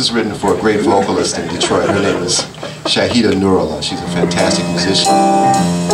is written for a great vocalist in Detroit. Her name is Shahida Nurullah. She's a fantastic musician.